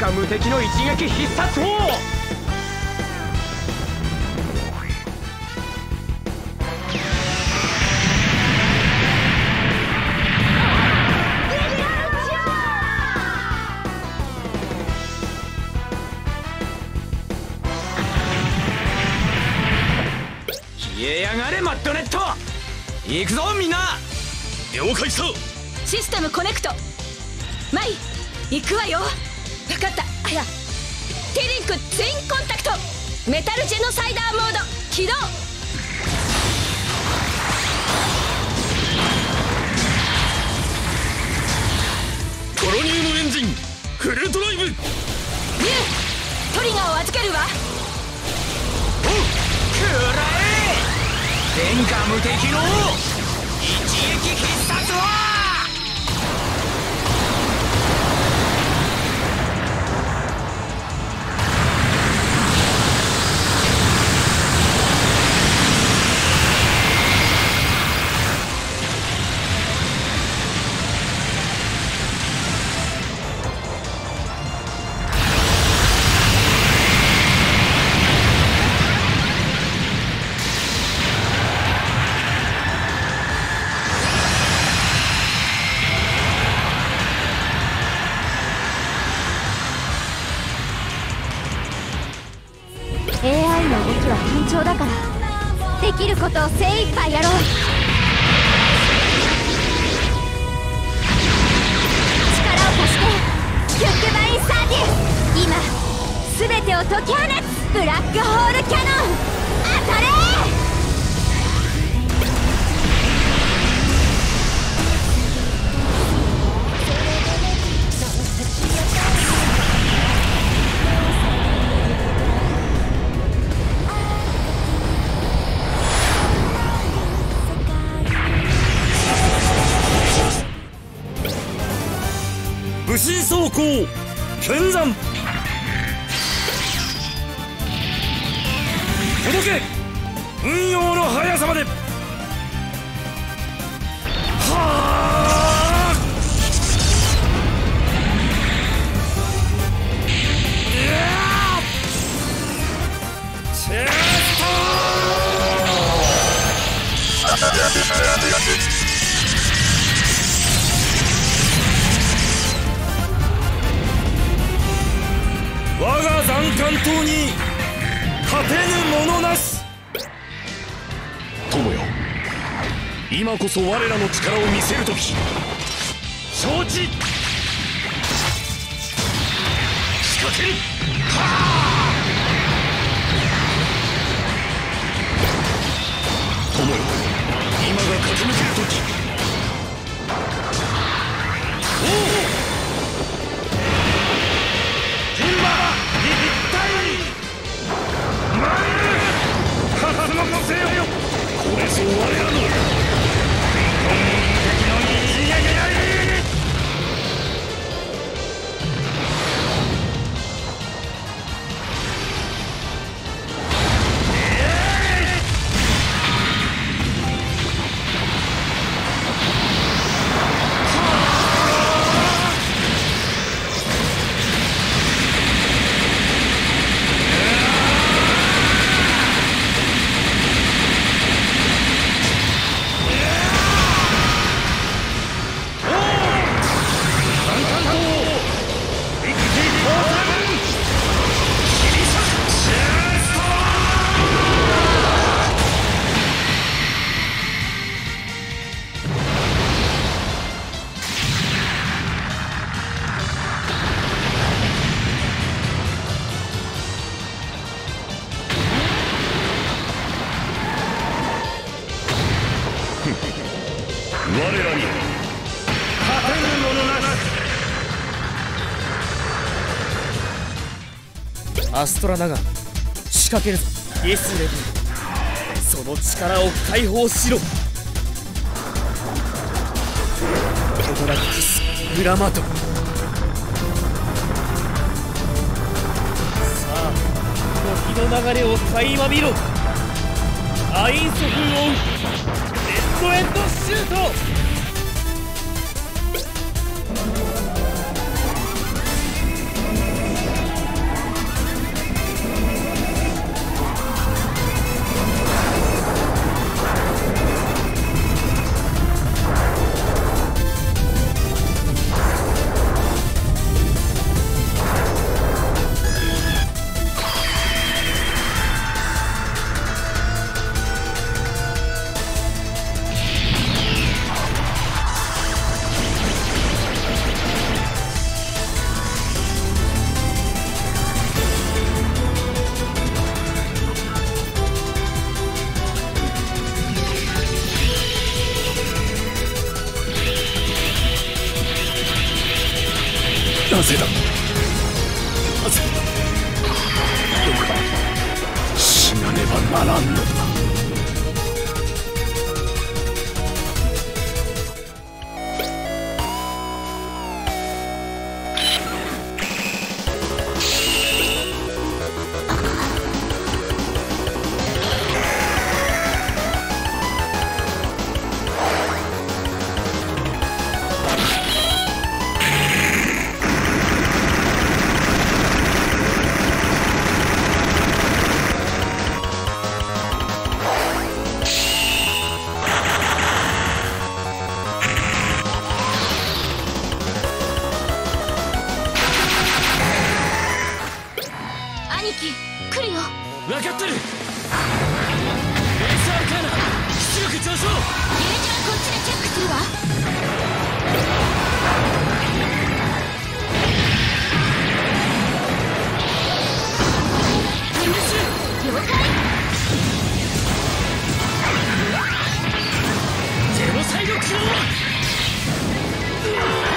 敵の一撃必殺法。消えやがれマッドネット。行くぞみんな了解さシステムコネクト。マイ行くわよ分かった。あやテリンクツインコンタクト。メタルジェノサイダーモード。起動。コロニウムエンジン。フルドライブ。ミュウトリガーを預けるわ。おくらえ。天下無敵の。一撃必殺は行剣山。届け運用の速さまで。はあチェスト我が残艦島に勝てぬものなし。友よ今こそ我らの力を見せる時。承知。仕掛ける。はあ。アストラナガン仕掛けるぞ。イエスレブンその力を解放しろ。轟きスグラマト。さあ時の流れを垣間見ろ。アインソフンを追う。レッドエンドシュート来るよ。分かってる。エースアルカーナ出力上昇。揺れちゃはこっちでチェックするわ。了解。ゼロサイドクロエレ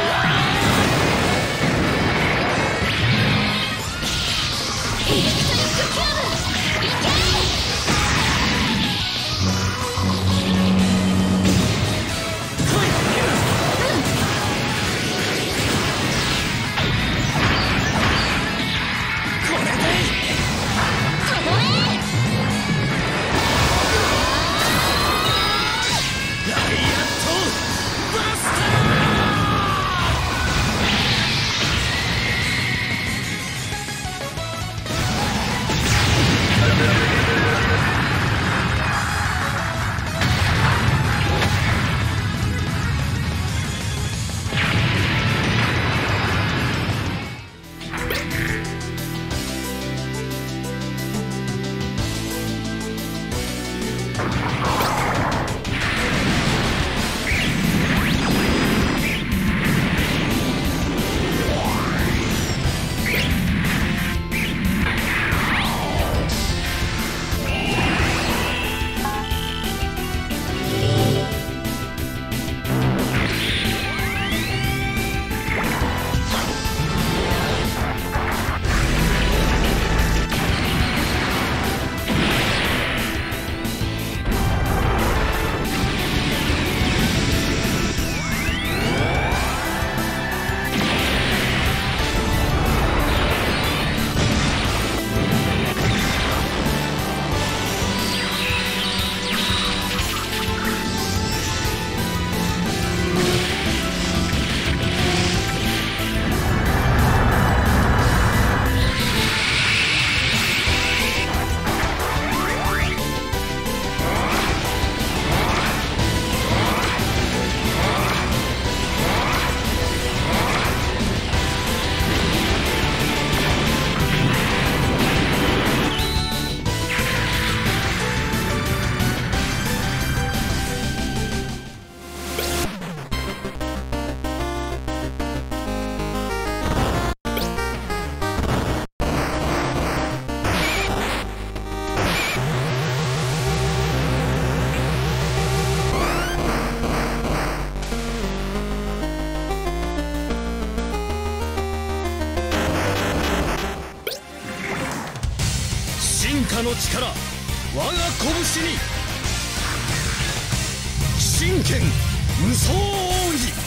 か我が拳に真剣無双王子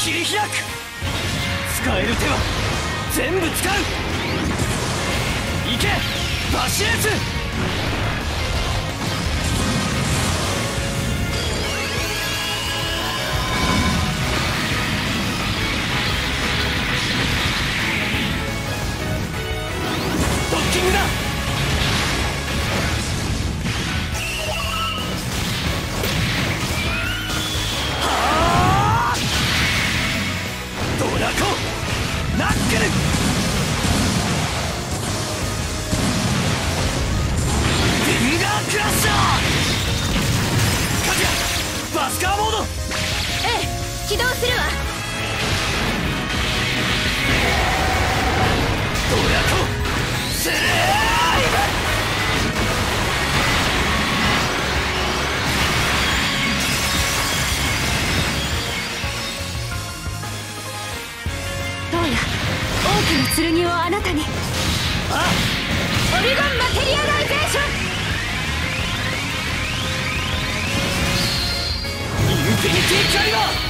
切り開く。使える手は全部使う。行けバシレス。に。オリゴンマテリアライゼーション。インフィニティキャリア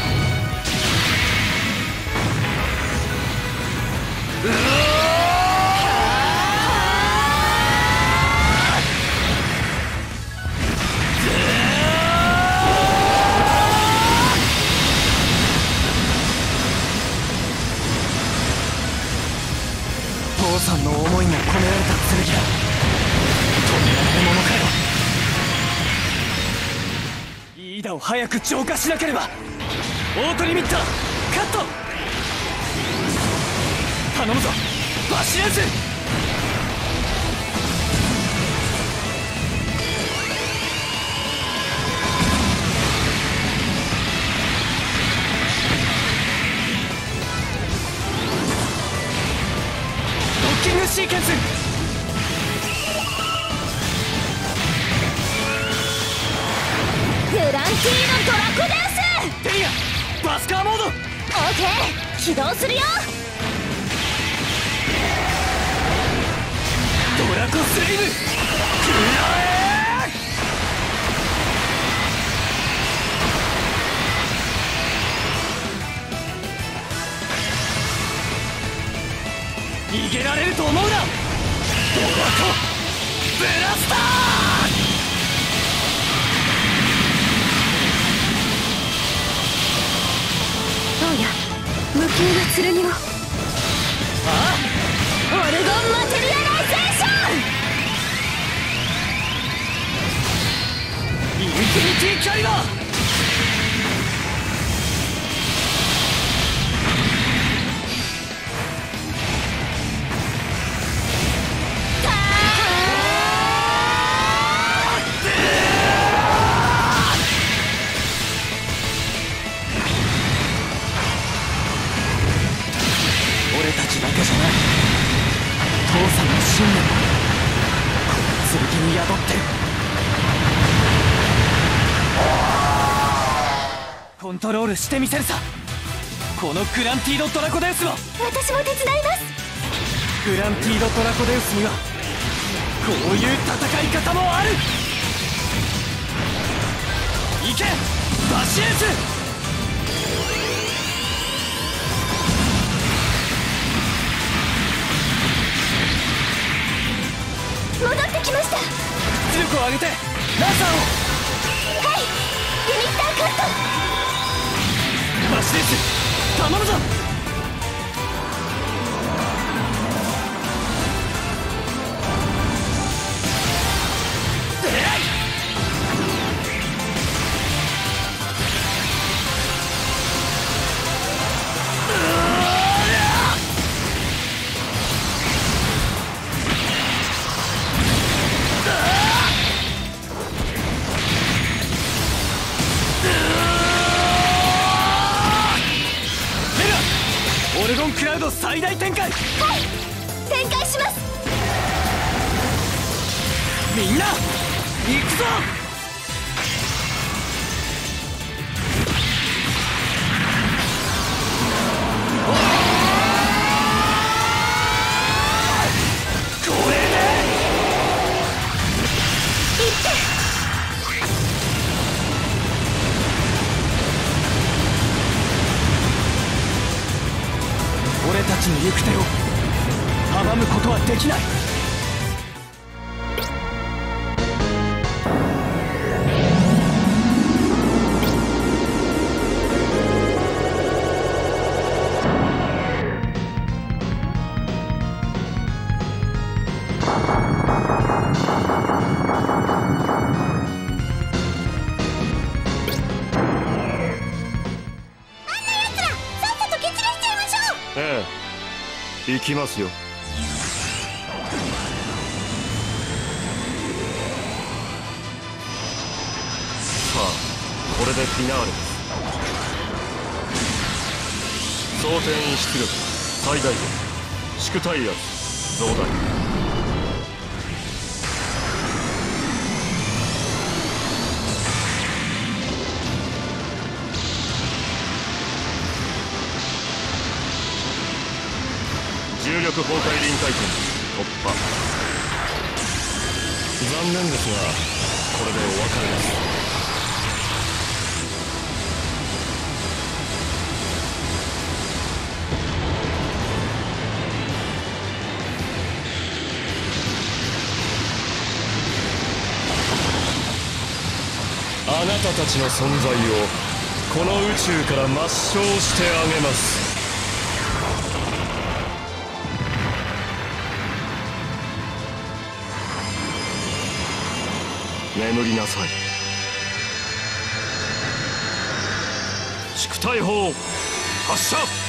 早く浄化しなければオートリミッターカット。頼むぞ。バシキングシーケンス。グランティーノドラコデウステリアバスカーモードオーケー起動するよドラコスレイブクラえ逃げられると思うな。ドラコブラスター！無形の剣をああ？オルゴンマテリアライゼーション！インフィニティキャリバールしてみせるさ。このグランティード・ドラコデウスを。私も手伝います。グランティード・ドラコデウスにはこういう戦い方もある。行け！バシエンス！戻ってきました。出力を上げてランサーを！はい！ユニッターカットバシエンス頼むぞ。展開たちの行く手を阻むことはできない。え行きますよ。さあこれでフィナーレです。装填出力最大限。縮体圧増大。力崩壊臨界点突破。残念ですがこれでお別れです。あなたたちの存在をこの宇宙から抹消してあげます。眠りなさい。祝大砲発射！